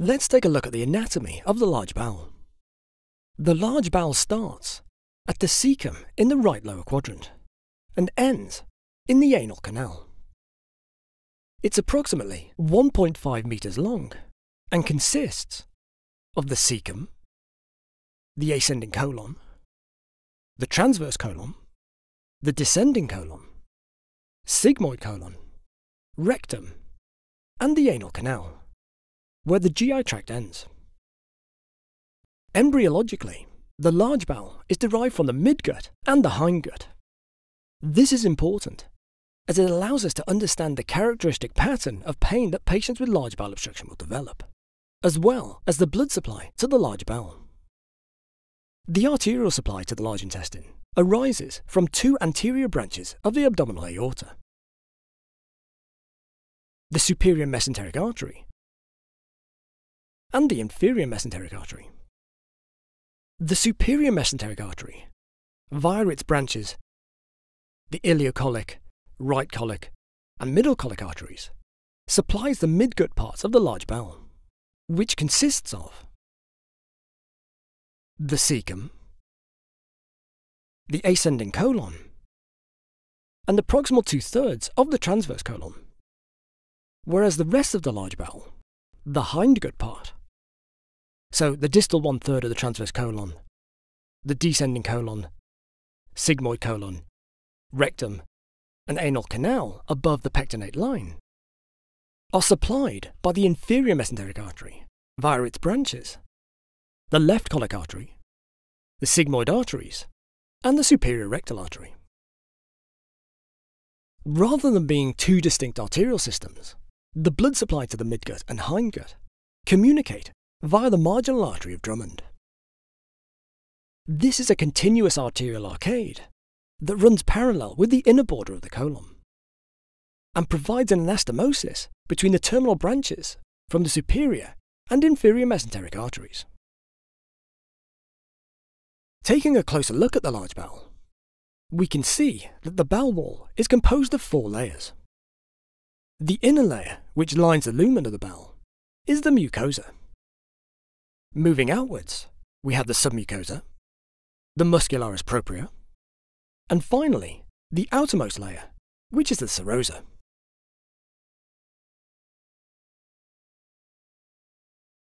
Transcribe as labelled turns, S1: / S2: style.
S1: Let's take a look at the anatomy of the large bowel. The large bowel starts at the cecum in the right lower quadrant and ends in the anal canal. It's approximately 1.5 meters long and consists of the cecum, the ascending colon, the transverse colon, the descending colon, sigmoid colon, rectum, and the anal canal, where the GI tract ends. Embryologically, the large bowel is derived from the midgut and the hindgut. This is important as it allows us to understand the characteristic pattern of pain that patients with large bowel obstruction will develop, as well as the blood supply to the large bowel. The arterial supply to the large intestine arises from two anterior branches of the abdominal aorta. The superior mesenteric artery and the inferior mesenteric artery. The superior mesenteric artery, via its branches, the ileocolic, right colic, and middle colic arteries, supplies the midgut parts of the large bowel, which consists of the cecum, the ascending colon, and the proximal two thirds of the transverse colon, whereas the rest of the large bowel, the hindgut part, so the distal one third of the transverse colon, the descending colon, sigmoid colon, rectum, and anal canal above the pectinate line, are supplied by the inferior mesenteric artery via its branches the left colic artery, the sigmoid arteries, and the superior rectal artery. Rather than being two distinct arterial systems, the blood supply to the midgut and hindgut communicate via the marginal artery of Drummond. This is a continuous arterial arcade that runs parallel with the inner border of the colon and provides an anastomosis between the terminal branches from the superior and inferior mesenteric arteries. Taking a closer look at the large bowel, we can see that the bowel wall is composed of four layers. The inner layer, which lines the lumen of the bowel, is the mucosa. Moving outwards, we have the submucosa, the muscularis propria, and finally, the outermost layer, which is the serosa.